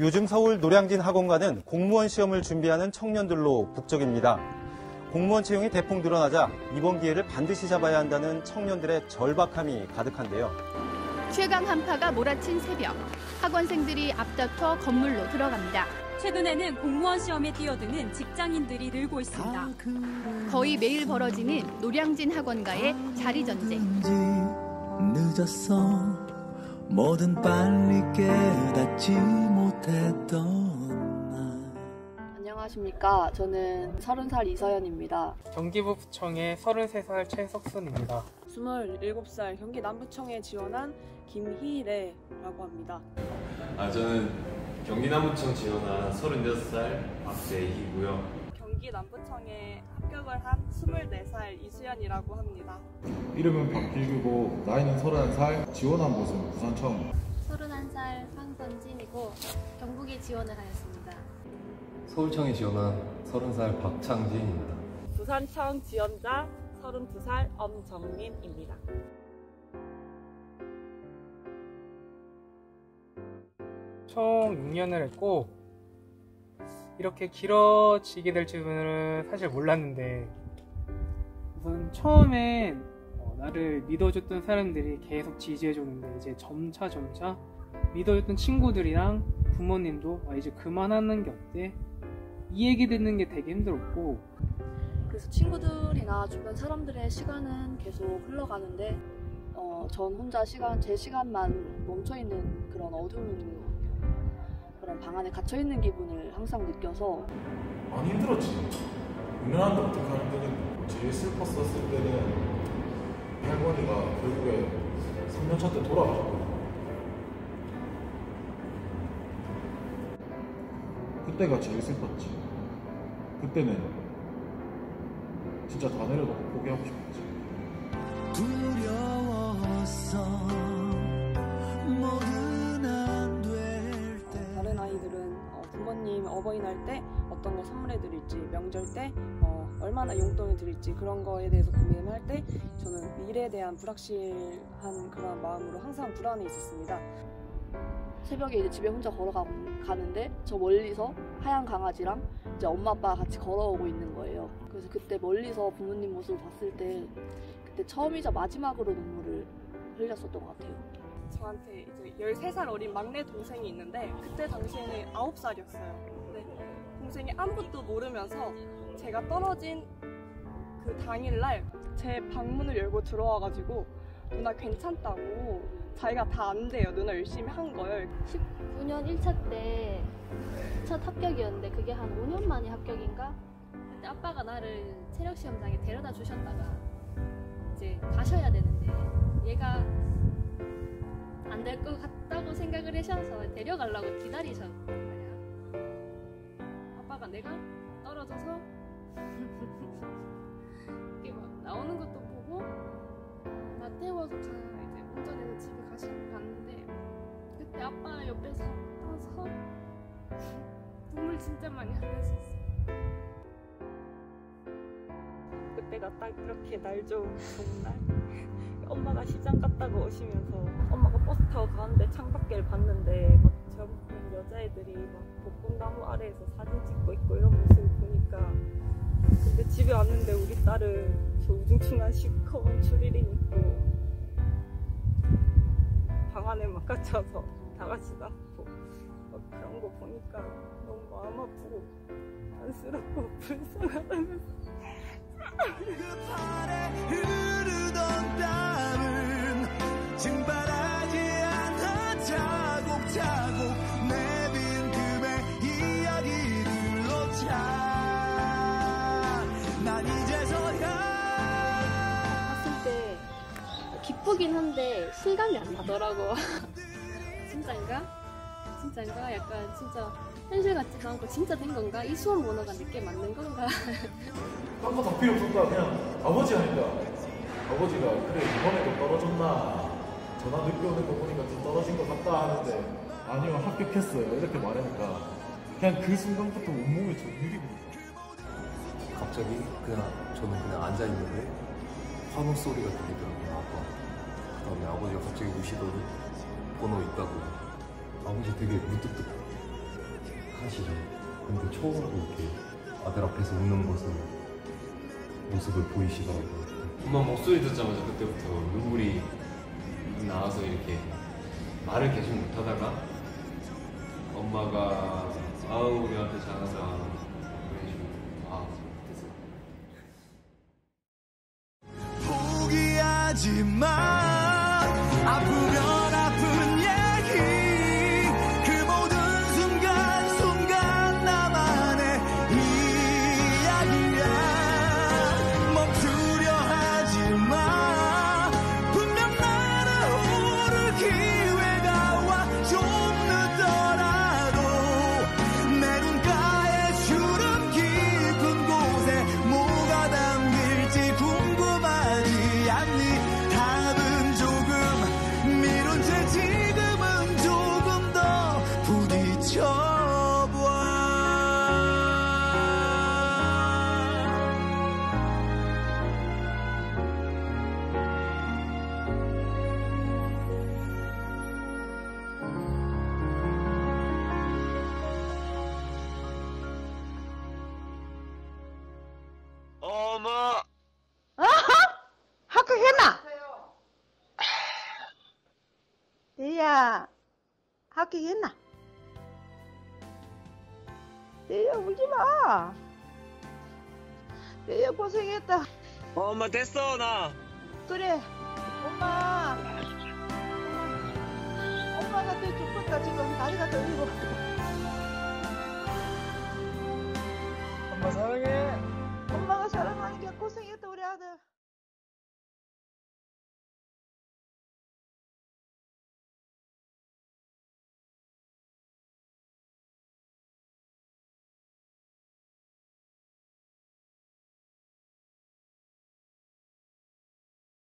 요즘 서울 노량진 학원가는 공무원 시험을 준비하는 청년들로 북적입니다. 공무원 채용이 대폭 늘어나자 이번 기회를 반드시 잡아야 한다는 청년들의 절박함이 가득한데요. 최강 한파가 몰아친 새벽, 학원생들이 앞다퉈 건물로 들어갑니다. 최근에는 공무원 시험에 뛰어드는 직장인들이 늘고 있습니다. 거의 매일 벌어지는 노량진 학원가의 자리 전쟁. 늦었어 뭐든 빨리 깨닫지 못했던 날 안녕하십니까. 저는 30살 이서연입니다. 경기부 부청의 33살 최석순입니다. 27살 경기 남부청에 지원한 김희래라고 합니다. 아 저는 경기 남부청 지원한 36살 박재희고요. 경기 남부청에 합격을 한 24살 이수연이라고 합니다. 이름은 박길규고 나이는 31살 지원한 곳은 부산청 31살 황선진이고 경북에 지원을 하였습니다. 서울청에 지원한 30살 박창진입니다. 부산청 지원자 32살 엄정민입니다. 총 6년을 했고 이렇게 길어지게 될 줄은 사실 몰랐는데 우선 처음엔 어, 나를 믿어줬던 사람들이 계속 지지해줬는데 이제 점차 점차 믿어줬던 친구들이랑 부모님도 아, 이제 그만하는 게 어때? 이 얘기 듣는 게 되게 힘들었고 그래서 친구들이나 주변 사람들의 시간은 계속 흘러가는데 어, 전 혼자 시간 제 시간만 멈춰 있는 그런 어두운 그런 방 안에 갇혀 있는 기분을 항상 느껴서 많이 힘들었지. 6년 한데 어떻게 하는 거니 제일 슬펐었을 때는 할머니가 결국에 3년차 때 돌아가셨거든 그때가 제일 슬펐지. 그때는 진짜 다 내려놓고 포기하고 싶었지. 두려웠 어버이날 때 어떤 거 선물해 드릴지 명절 때 어, 얼마나 용돈을 드릴지 그런 거에 대해서 고민을 할 때 저는 미래에 대한 불확실한 그런 마음으로 항상 불안해 있었습니다. 새벽에 이제 집에 혼자 걸어가는데 저 멀리서 하얀 강아지랑 이제 엄마 아빠가 같이 걸어오고 있는 거예요. 그래서 그때 멀리서 부모님 모습을 봤을 때 그때 처음이자 마지막으로 눈물을 흘렸었던 것 같아요. 저한테 이제 13살 어린 막내 동생이 있는데 그때 당시에는 9살이었어요. 근데 동생이 아무것도 모르면서 제가 떨어진 그 당일날 제 방문을 열고 들어와가지고 누나 괜찮다고 자기가 다 안 돼요. 누나 열심히 한 걸. 19년 1차 때 첫 합격이었는데 그게 한 5년 만에 합격인가? 그때 아빠가 나를 체력 시험장에 데려다 주셨다가 이제 가셔야 되는데 얘가 안 될 것 같다고 생각을 하셔서 데려가려고 기다리셨던 거야. 아빠가 내가 떨어져서 이렇게 막 나오는 것도 보고 나 태워서 가 이제 운전해서 집에 가시는 갔는데 그때 아빠 옆에서 떠서 눈물 진짜 많이 흘렸었어. 그때가 딱 이렇게 날 좋은 좋은 날. 엄마가 시장 갔다가 오시면서 엄마가 버스 타고 가는데 창밖을 봤는데 막 젊은 여자애들이 막 벚꽃나무 아래에서 사진 찍고 있고 이런 모습을 보니까 근데 집에 왔는데 우리 딸은 저 우중충한 시커먼 추리닝 입고 방 안에만 갇혀서 다 같이 낳고 막 그런 거 보니까 너무 마음 아프고 안쓰럽고 불쌍하다면서. 그 팔에 흐르던 땀은 증발하지 않아 자곡자곡 내빈 금의 이야기들로 차난 이제서야 봤을 때 기쁘긴 한데 실감이 안 나더라고. 진짜인가? 진짜인가? 약간 진짜 현실 같지도 않고 진짜 된 건가? 이 수험 번호가 내게 맞는 건가? 딴거 다 필요 없었다 그냥 아버지 하니까 아버지가 그래 이번에도 떨어졌나 전화 늦게 오는 거 보니까 좀 떨어진 것 같다 하는데 아니요 합격했어요 이렇게 말하니까 그냥 그 순간부터 온몸이 전율이 갑자기 그냥 저는 그냥 앉아 있는데 환호 소리가 들리더라고요. 아빠. 그 다음에 아버지가 갑자기 우시더니 번호 있다고. 아버지 되게 무뚝뚝 하시죠. 근데 처음으로 이렇게 아들 앞에서 웃는 것을 모습을 보이시더라고요. 엄마 목소리 듣자마자 그때부터 눈물이 나와서 이렇게 말을 계속 못하다가 엄마가 아우 우리한테 잘하자. 그래가지고 아. 포기하지 마. 아프면 합격했나? 대야 울지 마. 대야 고생했다. 엄마 됐어 나. 그래. 엄마. 엄마가 더 죽겠다 지금. 다리가 떨리고. 엄마 사랑해. 엄마가 사랑하니까 고생했다